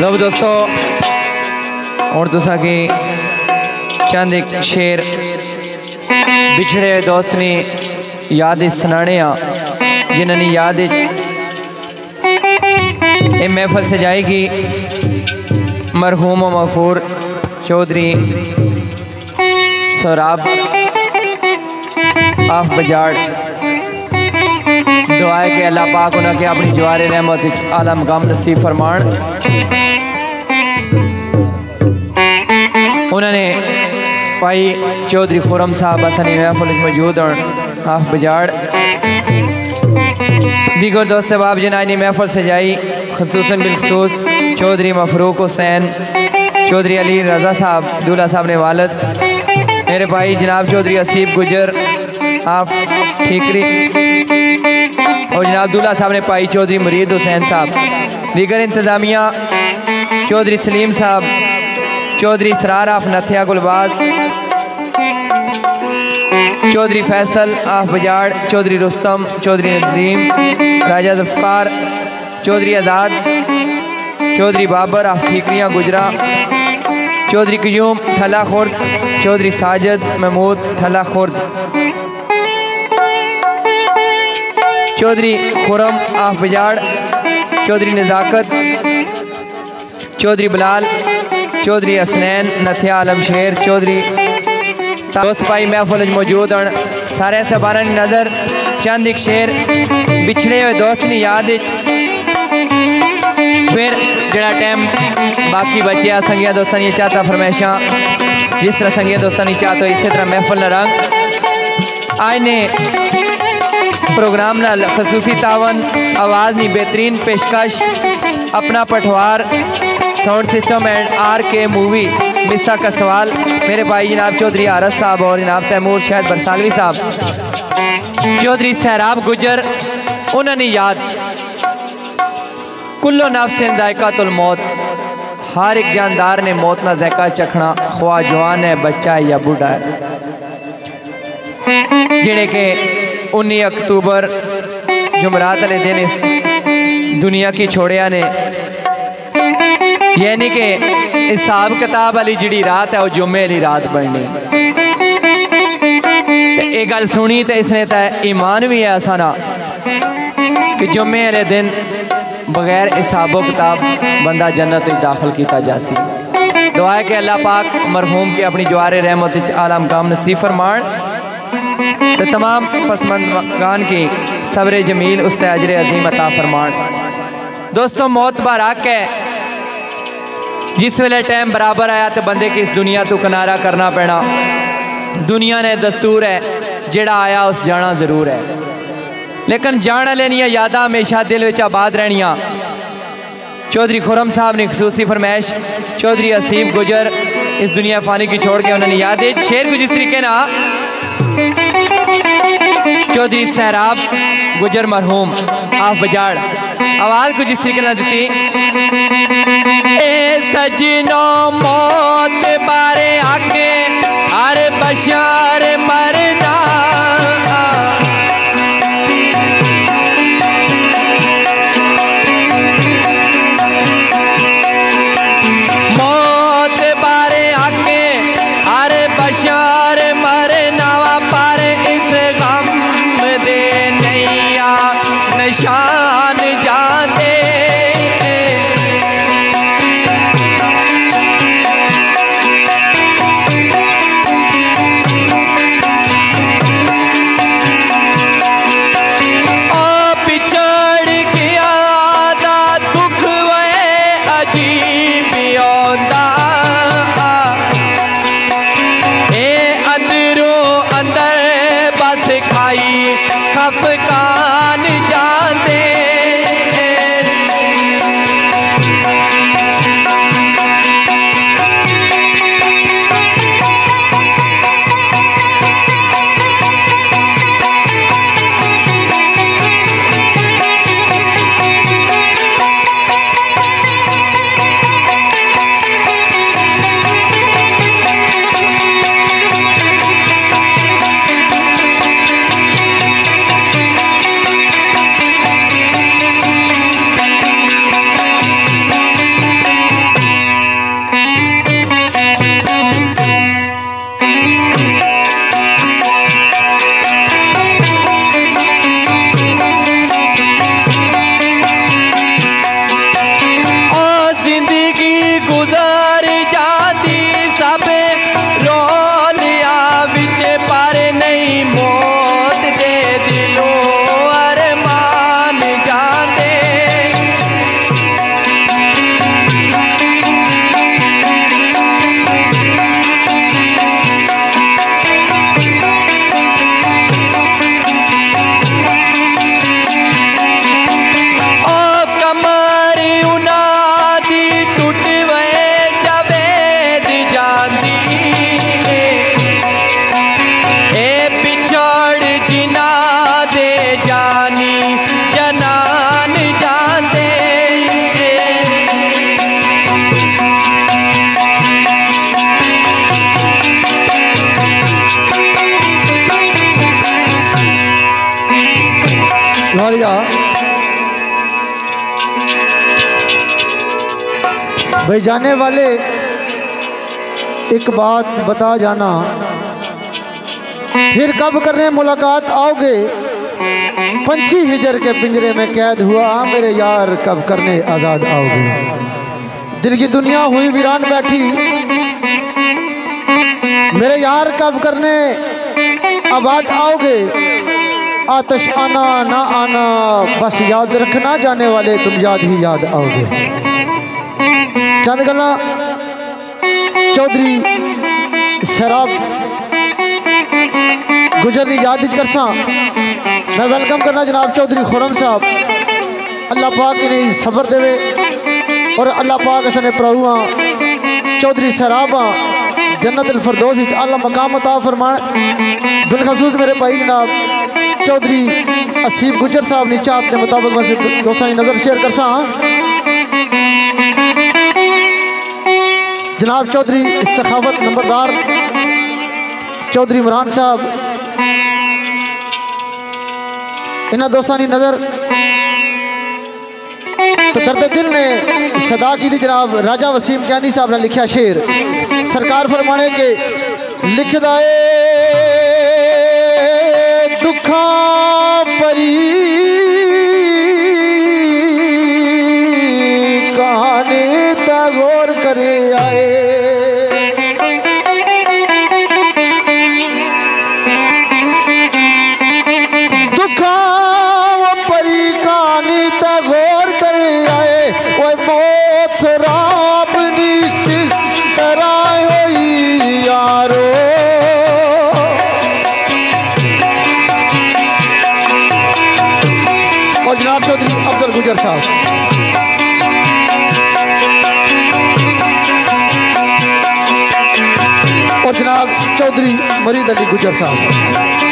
लो दोस्तों, और तुसा की चंद एक शेर। बिछड़े दोस्त ने याद सनाने जिन्होंने याद ये महफल सजाएगी मरहूम मफूर चौधरी सौराब, आफ बजाड़। दुआ है कि अल्लाह पाक उन्हें अपनी जवार रहमत आला मकाम नसीब फरमान उन्होंने भाई चौधरी खुरम साहब असनी महफल मौजूद हैं आफ बजाड़। दीगर दोस्त बाब जनानी महफल सजाई खसूस बिलखसूस चौधरी मफरूक हुसैन चौधरी अली रज़ा साहब दूल्हा साहब ने वालद मेरे भाई जनाब चौधरी असीब गुजर आप ठीकरी। और जनाब दूल्हा साहब ने पाई चौधरी मुरीद हुसैन साहब। दीगर इंतज़ामिया, चौधरी सलीम साहब, Chaudhry Sarar of Nathia Gulbaz, Chaudhry Faisal of Bajar, Chaudhry Rustam, Chaudhry Nadeem, Raja Zulfar Chaudhry Azad, Chaudhry Babar of Thikriyan Gujra, Chaudhry Qayyum, Thala Khurd, Chaudhry Sajid Mahmood, Thala Khurd. Chaudhry Khurram of Bajar, Chaudhry Nazakat, Chaudhry Bilal, Chaudhry Hasnain Nathia Alam Sher, Chaudhary दोस्त भाई महफल मौजूद हैं सारे सबारा की नज़र, चंद एक शेर, बिछड़े हुए दोस्त की याद फिर जरा टाइम बाकी बचे संगिया दोस्तों की चाहता फरमाइशा, जिस तरह संगिया दोस्तों की चाहत इस तरह महफल रंग। आज ने प्रोग्राम नाल खसूसी तावन, आवाज़ की बेहतरीन पेशकश, अपना Pothwar sound system and R K movie मिसा का सवाल। मेरे भाई जनाब चौधरी आरस साहब और जनाब तैमूर शहद बरसालवी साहब। चौधरी सहराब गुजर उन्होंने याद। कुल्लो नफ्स जायका तुल मौत। हर एक जानदार ने मौत ना जायका चखना ख्वा जवान है, बच्चा है या बूढ़ा है। जिड़े के उन्नी अक्तूबर जुमरात वाले दिन इस दुनिया की छोड़िया ने, यानी कि हिसाब किताब वाली जी रात है वह जुम्मे वाली रात बननी। ये गल सुनी तो इसने तो ईमान भी है साना कि जुम्मे वाले दिन बगैर हिसाबो किताब बंदा जन्नत दाखिल किया जा सी। दुआ है कि अल्लाह पाक मरहूम के अपनी जवार रहमत आलम काम नसीब फरमान तो तमाम पसमंदगान की सब्र जमील उस अजर अजीम अता फरमान। दोस्तों, मौत बाराक है। जिस वेले टाइम बराबर आया तो बंदे की इस दुनिया तो किनारा करना पैना। दुनिया ने दस्तूर है, जड़ा आया उस जाना ज़रूर है। लेकिन जान वाले याद हमेशा दिल में आबाद रहनिया। चौधरी खुरम साहब ने खसूसी फरमाइश, चौधरी असीम गुजर इस दुनिया फानी की छोड़ के उन्होंने याद है। शेर कुछ इस तरीके ना चौधरी सहराब गुजर मरहूम, आफ बजाड़। आवाज़ कुछ इस तरीके दी ए सजनो मौत बारे आके, हर बशार मरना जाने वाले एक बात बता जाना। फिर कब करने मुलाकात आओगे? पंछी हिजर के पिंजरे में कैद हुआ, मेरे यार कब करने आज़ाद आओगे? दिल की दुनिया हुई वीरान बैठी, मेरे यार कब करने आबाद आओगे? आतश आना ना आना, बस याद रखना, जाने वाले तुम याद ही याद आओगे। चंद गल चौधरी सैराब गुजर की याद करसा। मैं वेलकम करना जनाब चौधरी खुरम साहब। अल्लाह पाक इन्हें सबर देवे और अल्लाह पाक असने प्रभु हाँ चौधरी सैराब हाँ जन्नत फरदोस अल्लाह मकाम अता फरमान बिलखसूस मेरे भाई जनाब, चौधरी असीफ गुजर साहब ने चाहत के मुताबिक मैं दोस्तों की नज़र शेयर कर सा जनाब चौधरी सखावत नंबरदार चौधरी इमरान साहब इन्होंने दोस्तों की नज़र तो दर्द दिल ने सदा की थी जनाब राजा वसीम कैनी साहब ने लिखा शेर। सरकार फरमाने के लिख दाए दुखा परी जनाब चौधरी मरीद अली गुजर साहब।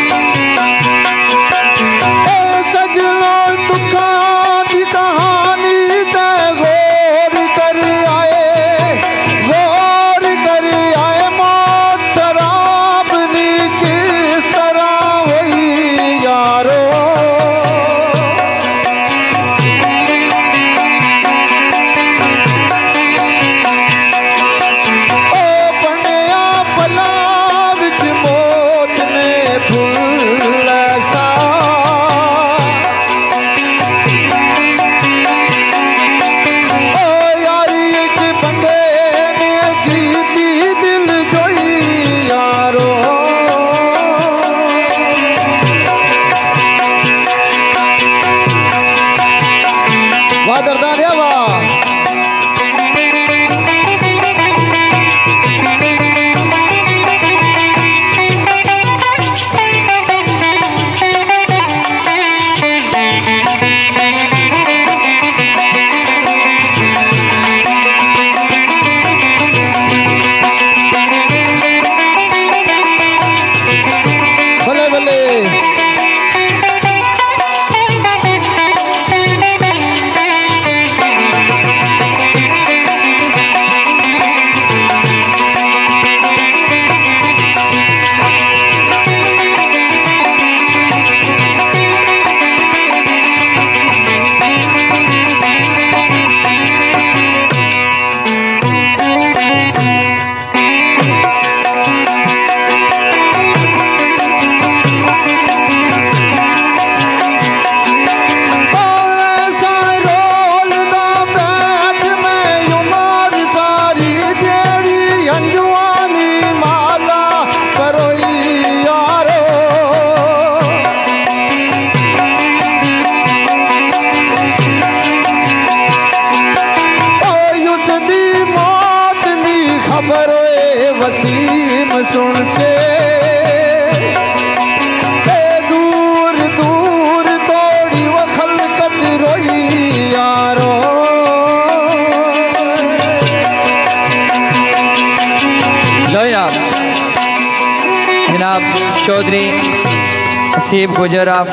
गुजर आप,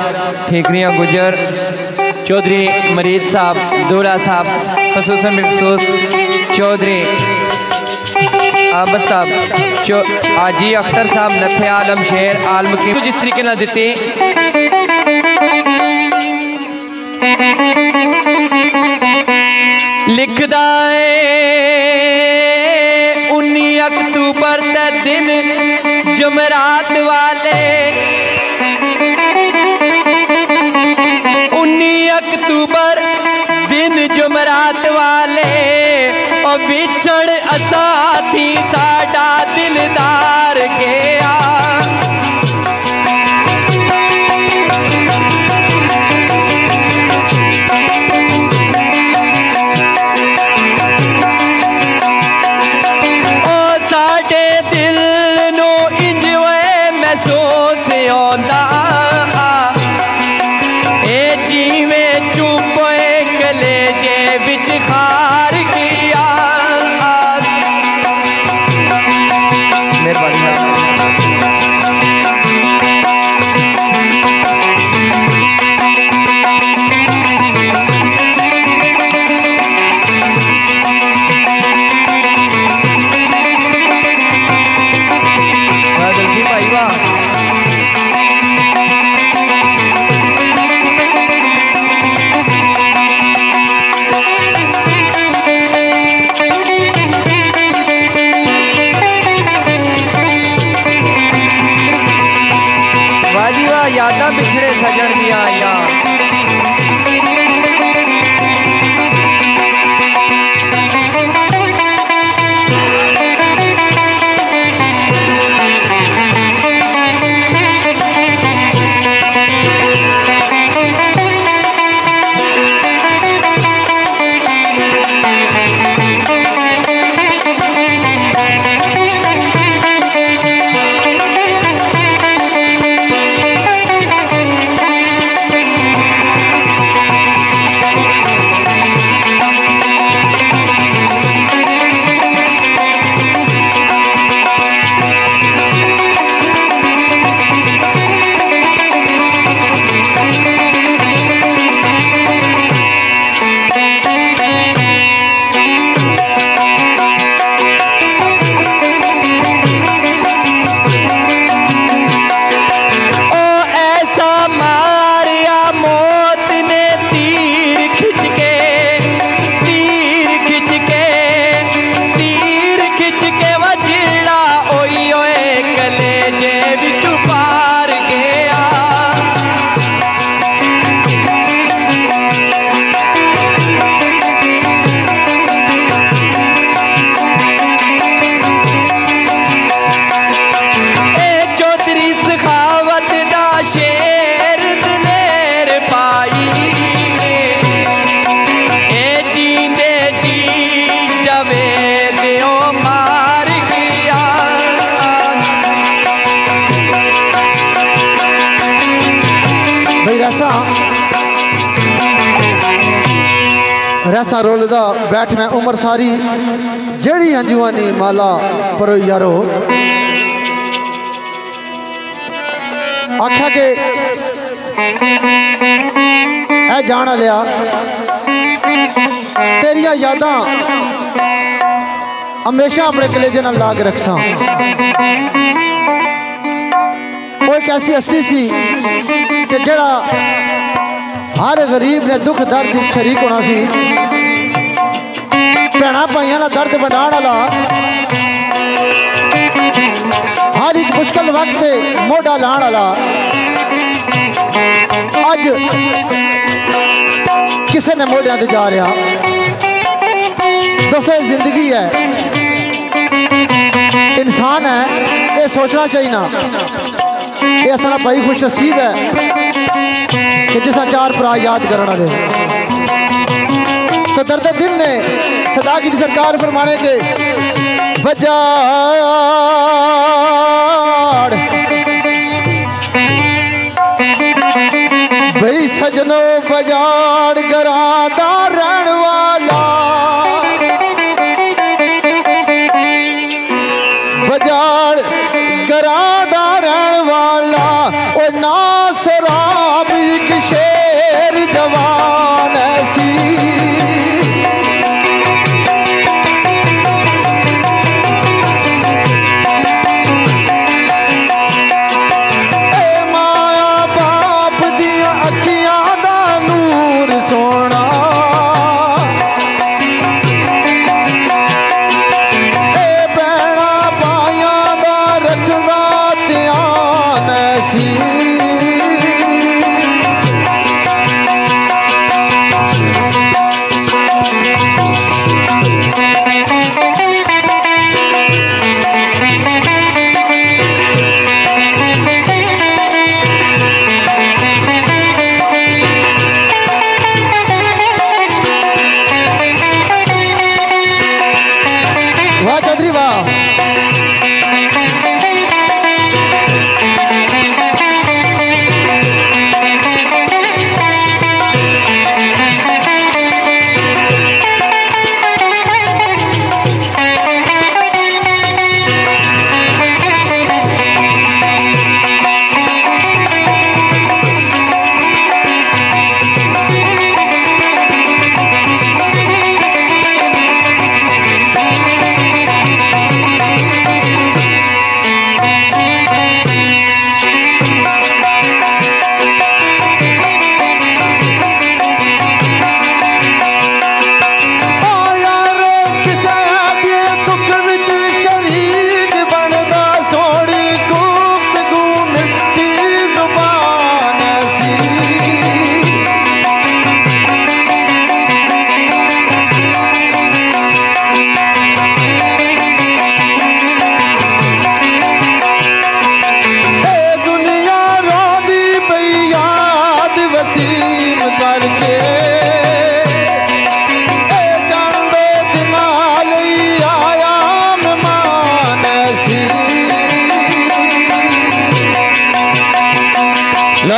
ठेकरिया गुजर। चौधरी मरीज़ साहब दूरा साहब, खसूस मखसूस चौधरी आबद साहब, चौ आजी अख्तर साहब, नथे आलम शेर, आलम की तो कुछ इस तरीके ना दिते लिखदा उन्नी अक्तूबर दिन, जमरात वाले दिलदार सजन रैसा रोलदा बैठ मैं उम्र सारी जेड़ी अंजुआनी माला पर यारो आख्या के ए जान लिया तेरिया यादा हमेशा अपने कलेजे न ला के रखसा वो एक ऐसी हस्ती सी कि जड़ा हर गरीब ने दुख दर्द शरीक होना सी भैन भाइयों का दर्द बना वाला हर एक मुश्किल वक्त मोढ़ा लाने वाला अज किसी ने मोढ़िया से जा रहा दोस्तों ज़िंदगी है इंसान है ये सोचना चाहिए ना ये असला भाई खुश नसीब है कि जिसा चार भरा याद करने वाले तो दर्द दिल ने सदा की सरकार फरमाने के बजा भाई सजनो बजाड़ रहन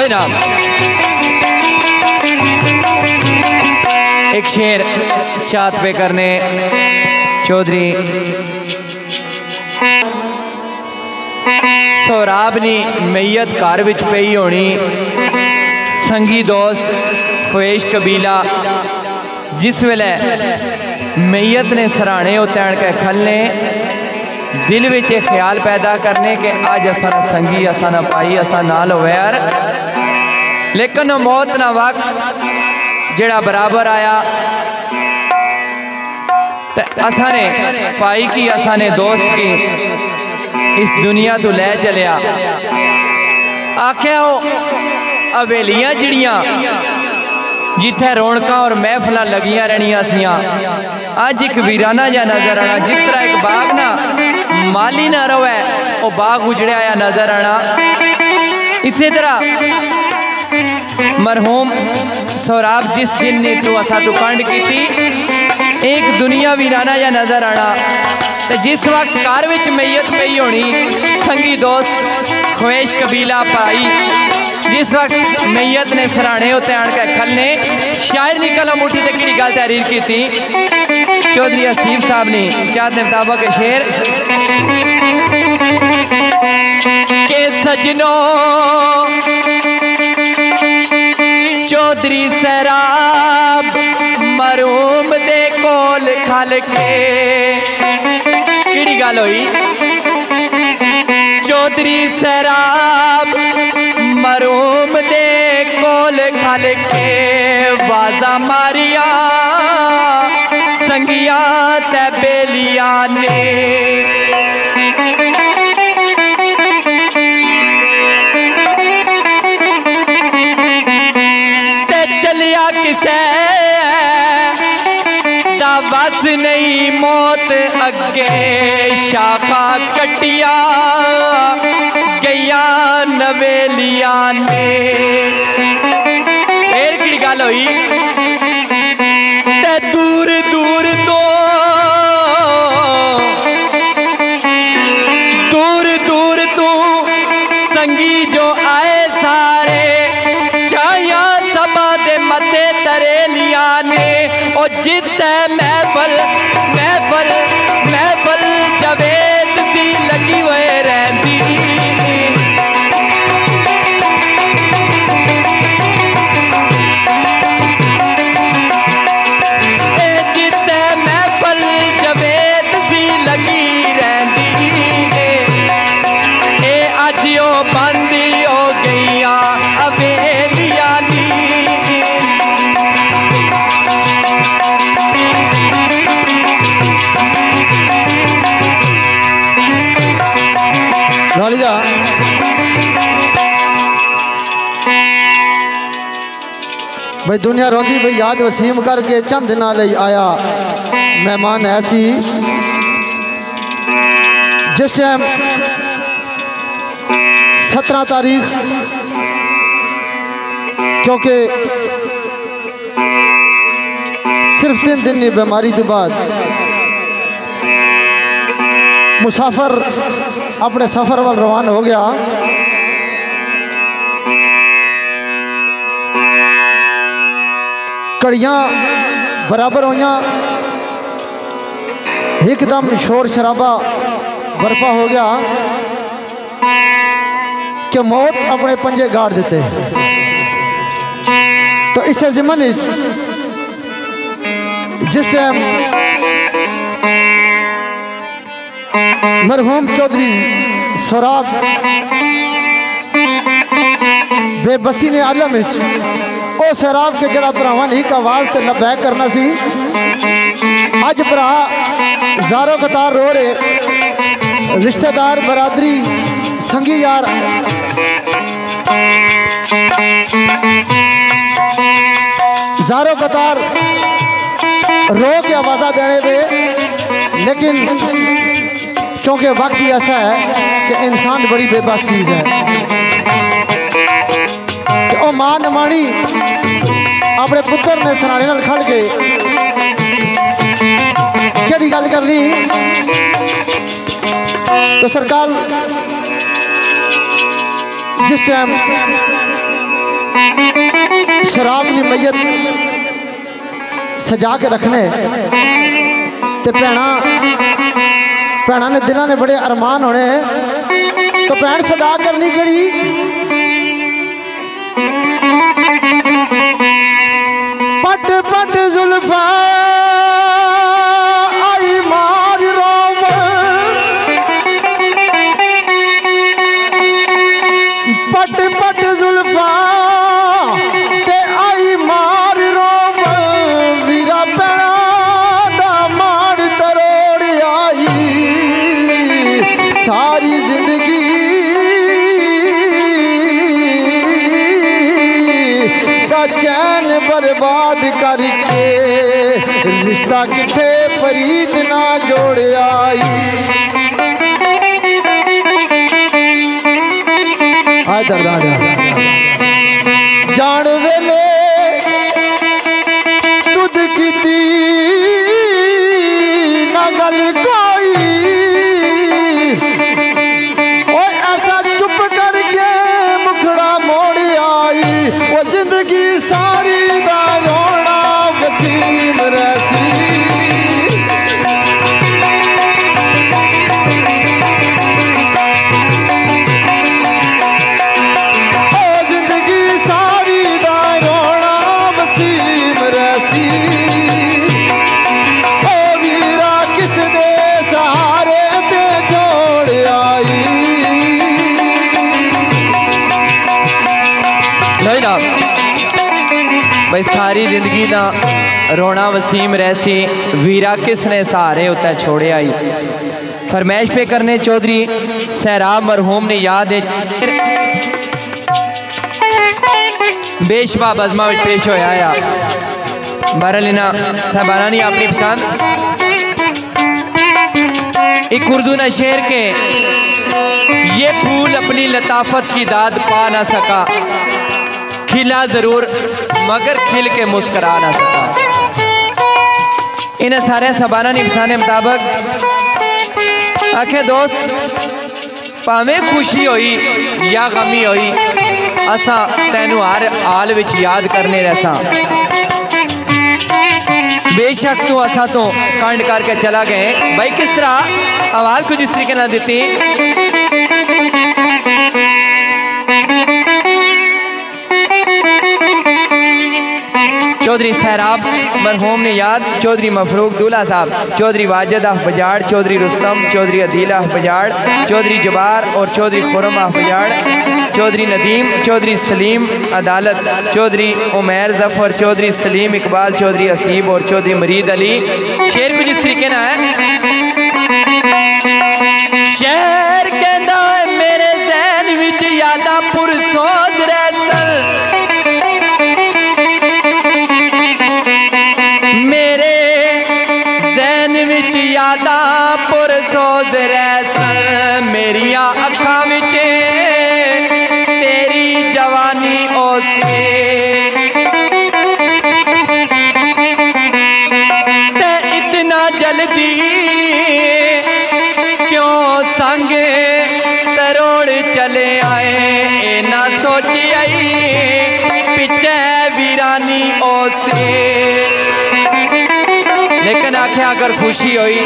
लो जनाब एक शेर चात पे करने चौधरी। सोराब नी मैयत घर विच पई होनी। संगी दोस्त ख्वेश कबीला, जिस वेले मैयत ने सराहने उतैन के खलने दिल विच एक ख्याल पैदा करने के अज असा ना संगी, असा ना भाई, असा नाल होवे यार। लेकिन मौत ना वक्त जड़ा बराबर आया। असा ने भाई की, असा ने दोस्त की इस दुनिया तो लै चलिया आख्या हवेलियाँ जड़ियाँ जिथे रौनक और महफल लगिया रहनियाँ सियाँ अज एक वीराना जहा नज़र आना, जिस तरह एक बाग ना माली ना रवे वो बाग उजड़िया नज़र आना। इसी तरह मरहूम सौराब जिस दिन ने तू असा तू कंड की एक दुनिया वीराना या नज़र आना ते जिस वक्त घर विच मैयत पई होनी संगी दोस्त ख्वेश कबीला भाई जिस वक्त मैयत ने सराहने उत्ते आन के खलने शायर निकल मुठी ते केड़ी गल तहरीर की चौधरी हसीफ साहब ने चाहते मुताबक शेर के सजनों के केड़ी गल हुई? चौधरी सराब, मरूम दे कोल खल के वाजा मारिया। संगिया ते बेलिया ने। अगे शाखा कटिया गैया नवेलिया ने। फिर की गल होई भाई दुनिया रोंदी भाई, याद वसीम करके चंद ना ले आया। मेहमान ऐसी। जिस टाइम सत्रह तारीख, क्योंकि सिर्फ़ तीन दिन की बीमारी के बाद मुसाफर अपने सफ़र वाल रवान हो गया। कड़ियाँ बराबर हुई एकदम शोर शराबा बर्पा हो गया। कि मौत अपने पंजे गाड़ देते। तो इसे जिमन जिस मरहूम चौधरी सौराब बेबसी ने आलम ਉਹ ਸ਼ਰਾਬ ਕੇ ਜਿਹੜਾ ਭਰਾਵਾਂ ਨਹੀਂ ਕਾ ਆਵਾਜ਼ ਤੇ ਲਬੈਕ ਕਰਨਾ ਸੀ ਅੱਜ ਭਰਾ ਜ਼ਾਰੋ ਕਤਾਰ ਰੋ ਰਹੇ ਰਿਸ਼ਤੇਦਾਰ ਬਰਾਦਰੀ ਸੰਗੀ ਯਾਰ ਜ਼ਾਰੋ कतार रो के आवाज़ा देने पे लेकिन चूँकि वक्त ही ऐसा है कि इंसान बड़ी बेबस चीज़ है नमाणी अपने पुत्र ने सराने नाल खड़ के केड़ी गल करनी तो सरकार जिस टाइम शराब की मैयत सजा के रखने ते भैन भैन ने दिलों ने बड़े अरमान होने तो भैन सदा करनी केड़ी आई मार रोव पट पट जुल्फा रिश्ता किथे फरीद ना जोड़ आई आय दर्द ज़िंदगी ना रोना वसीम रहसी वीरा किसने सहारे उतना छोड़े आई? फरमैश पे करने चौधरी सहराब मरहूम ने याद है। बेशबा बजमा में पेश होया आया बहरलिना साहबाना ने अपनी पसंद। एक उर्दू न शेर के, ये फूल अपनी लताफत की दाद पा ना सका। खिला ज़रूर। मगर खिल के मुस्करा ना सका। इन सारे सबाना निफसाने मुताबिक, आखे दोस्त, भावें खुशी होई या गमी होई, असा तेनू हर हाल विच याद करने रहसा बेशक तू असा तो कांड करके चला गए भाई, किस तरह? आवाज़ कुछ इस तरीके दी चौधरी सहराब मरहूम ने याद, चौधरी मफरूक दूल्हा साहब, चौधरी वाजिद आफ बजाड़, चौधरी रुस्तम, चौधरी अदील आफ बजाड़, चौधरी जबार और चौधरी खुरम आफ बजाड़, चौधरी नदीम, चौधरी सलीम अदालत, चौधरी उमैर ज़फ़र, चौधरी सलीम इकबाल, चौधरी असीब और चौधरी मरीद अली। शेर कुछ इस तरीके ना है? शहर नजरे सर मेरिया अखा बिच तेरी जवानी ओसे। ते इतना जल्दी क्यों संग? तरोड़ चले आए ना सोची आई। पिछे वीरानी ओसे। लेकिन आख्या अगर खुशी हुई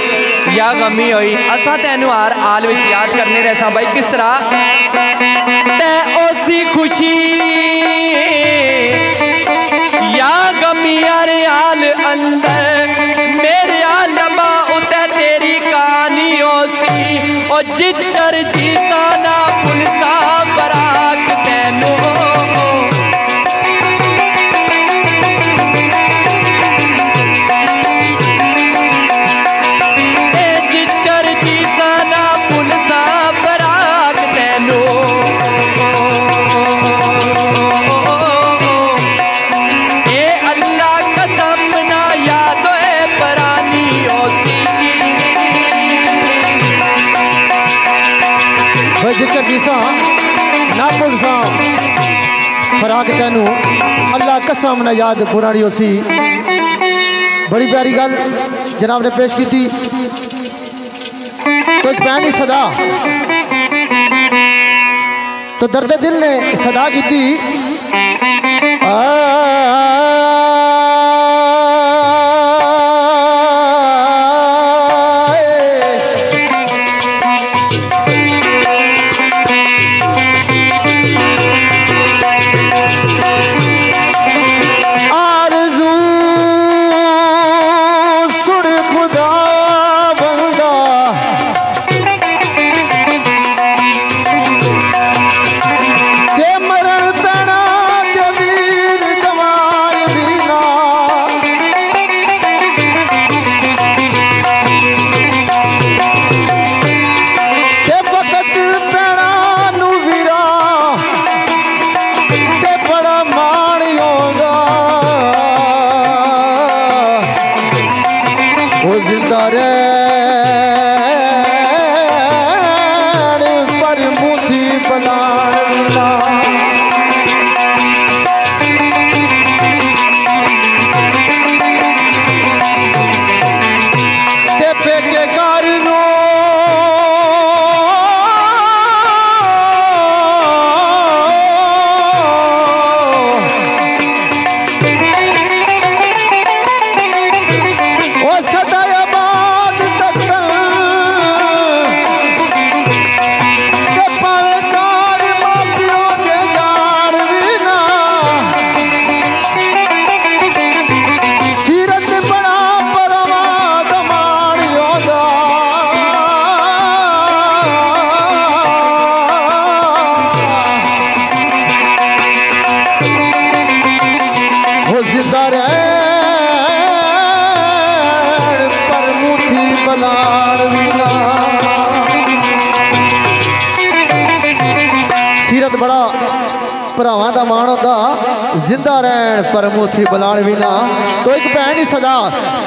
या गमी हुई असा तेन हर हाल में याद करने रहे भाई किस तरह उसी खुशी या गमी हर हाल अंदर मेरे आलमा उते तेरी कहानी सी और जिचर जीता ना पुलसा जिचर जीसा ना भुलसा फराक तेनू अल्लाह कसम न याद पुरानी उसी बड़ी प्यारी गल जनाब ने पेश की थी तो एक भैन ही सदा तो दर्द दिल ने सदा की थी ਭਰਾਵਾਂ बना भी ना तो एक भैन ही सदा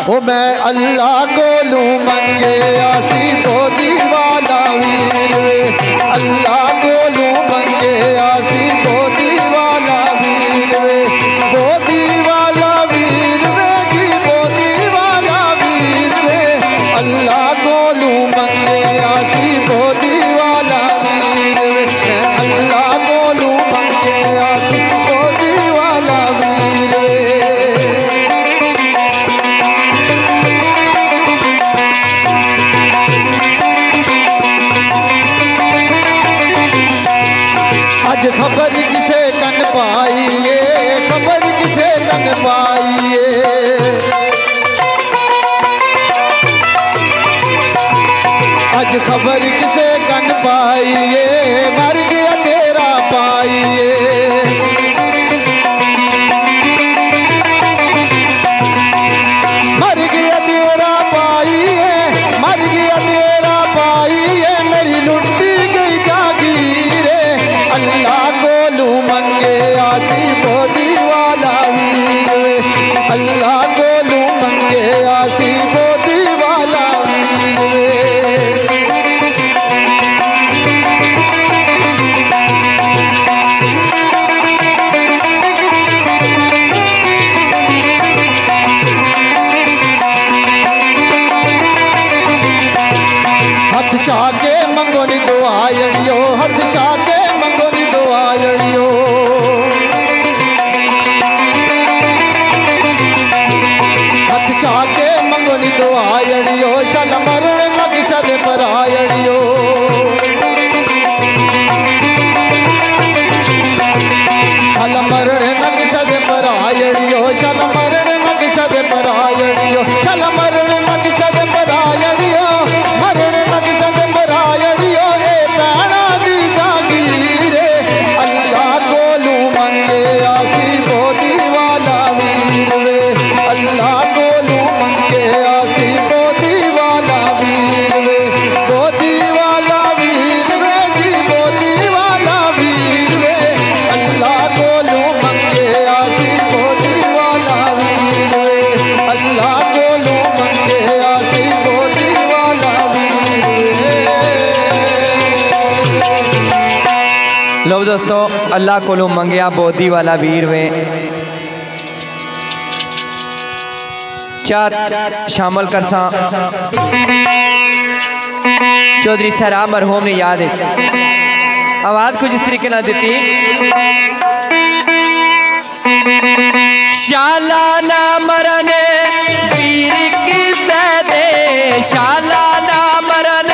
वो मैं अल्लाह को लू मंगे। खबर किसे कन पाई छाके मंगनी दुआड़ियो शल मरण लग सद परायड़ियो अल्लाह को मंगया बोधी वाला वीर वे। चार शामिल कर चौधरी सहरा मरहूम ने याद है। आवाज़ कुछ इस तरीके ना दी शाला ना मरन वीर की सदे शाला ना मरन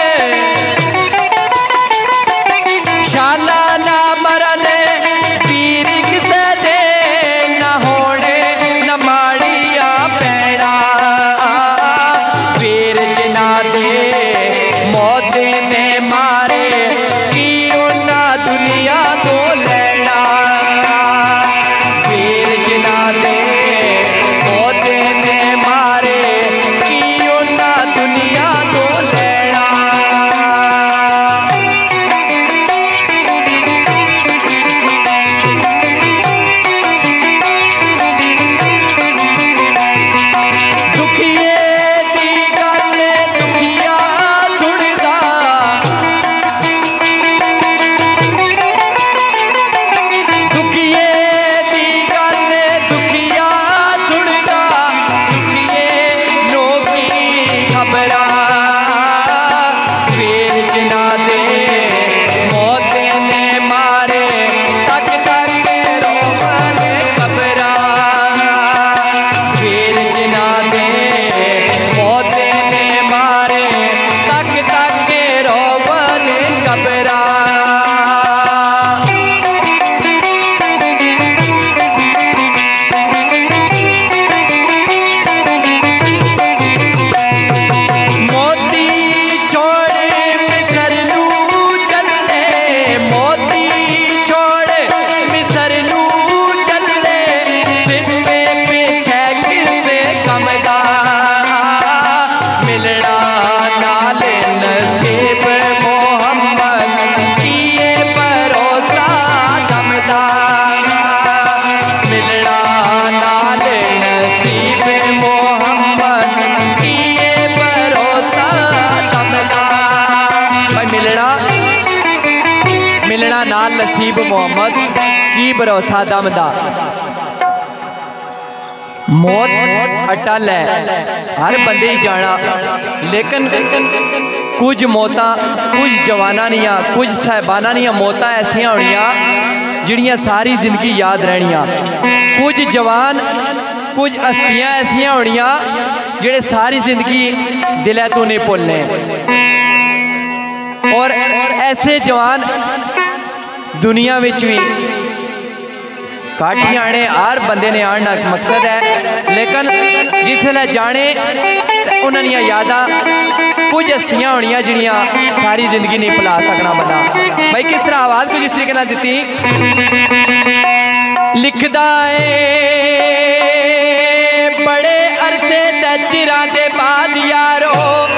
मोहम्मद की भरोसा दम दा मौत अटल है, हर बंदे ही जाना। लेकिन कुछ मौत, कुछ जवाना दियाँ कुछ साहबाना दियाँ मौत ऐसा होनिया, जड़िया सारी ज़िंदगी याद रहनिया। कुछ जवान, कुछ अस्थियाँ ऐसा होनिया, जेड़े सारी ज़िंदगी दिलै तू नहीं भुलने और ऐसे जवान ਦੁਨੀਆ ਵਿੱਚ ਵੀ। ਘੱਟ ਹੀ ਆਣੇ ਹਰ ਬੰਦੇ ਨੇ ਆਉਣ ਦਾ ਮਕਸਦ ਹੈ। ਲੇਕਿਨ ਜਿਸਲੇ ਜਾਣੇ, ਤੇ ਉਹਨਾਂ ਦੀਆਂ ਯਾਦਾਂ ਕੁਝ ਹਸਤੀਆਂ ਹੋਣੀਆਂ ਜਿਹੜੀਆਂ ਸਾਰੀ ਜ਼ਿੰਦਗੀ ਨਹੀਂ ਭੁਲਾ ਸਕਣਾ ਬੰਦਾ। ਭਾਈ ਕਿਸ ਤਰ੍ਹਾਂ ਆਵਾਜ਼ ਕੁਝ ਇਸ ਤਰੀਕੇ ਨਾਲ ਦਿੱਤੀ? ਲਿਖਦਾ ਏ, ਬੜੇ ਅਰਸੇ ਤੇ ਚਿਰਾਂ ਦੇ ਬਾਅਦ ਯਾਰੋ।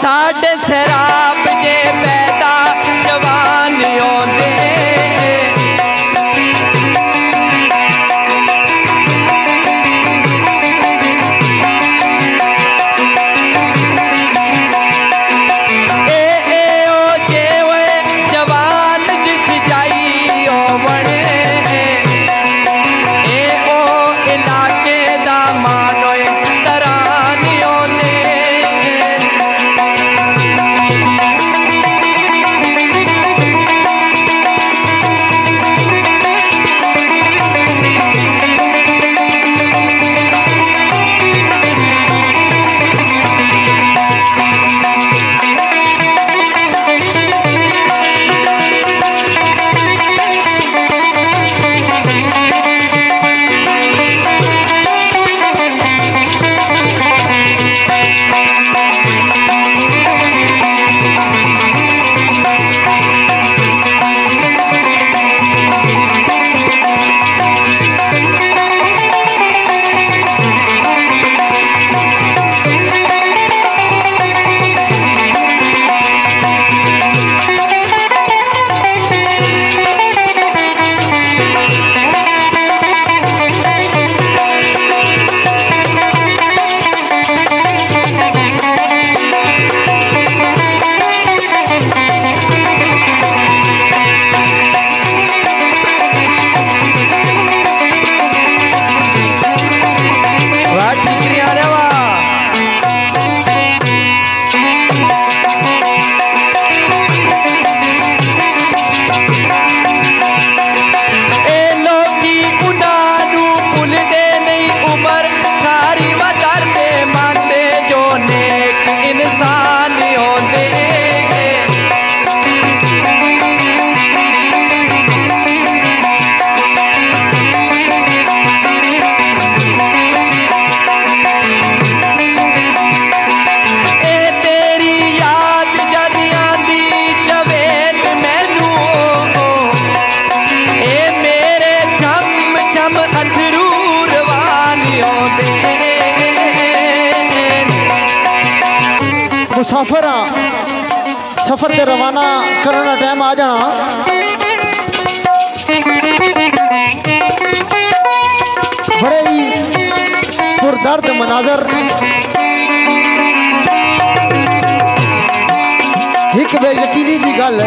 साढ़े शराब के पैदा जवान आते सफ़र ते रवाना करने का टाइम आ जाना। बड़े ही पुरदर्द मनाजर। एक बेयकीनी जी गल।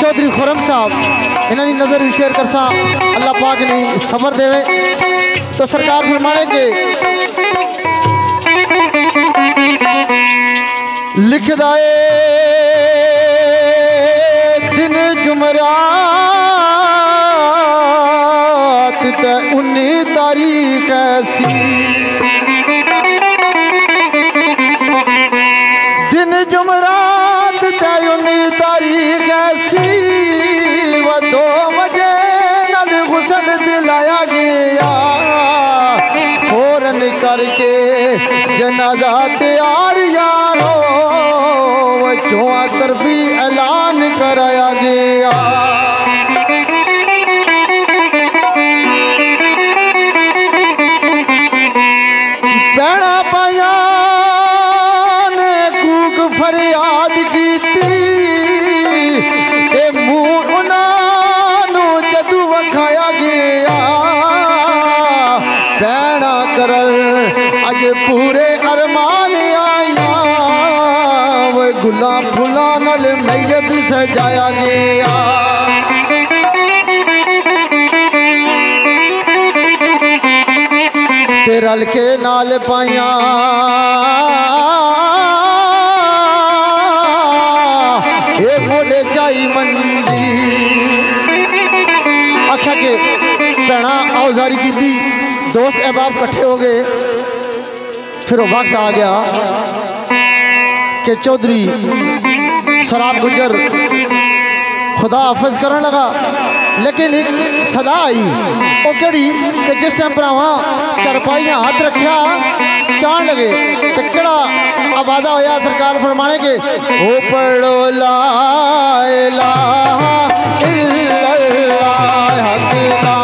चौधरी खुरम साहब इन्होंने नज़र भी शेयर कर सा अल्लाह पाक ने सबर देवे। तो सरकार फरमाने के लिखदा ए दिन जुमरात ते उन्नी तारीख ऐसी। दिन जुमरात ते उन्नी तारीख ऐसी व दो बजे नल गुसल दिलाया गया। फ़ौरन करके जनाजा तरफी ऐलान कराया गया। भैड़ा पाया ने कूक फरियाद की जदू वखाया गया। भैड़ा करल अज पूरे अरमान गुलाब फुला नल मैयत सजाया गया। रल के नाल पाइया ये बोले जाई मंजी अच्छा के भैना औजारी की दोस्त अहबाब कट्ठे हो गए। फिर वक्त आ गया। कि चौधरी शराब गुजर खुदा हाफिज करने लगा। लेकिन एक सदा आई। वो केड़ी कि जिस टाइम पर वहाँ चरपाइयाँ हाथ रखा चाण लगे तो केड़ा आवाजा होया सरकार फरमाने के, ओ पढ़ो ला इलाहा इल्लल्लाह हक ला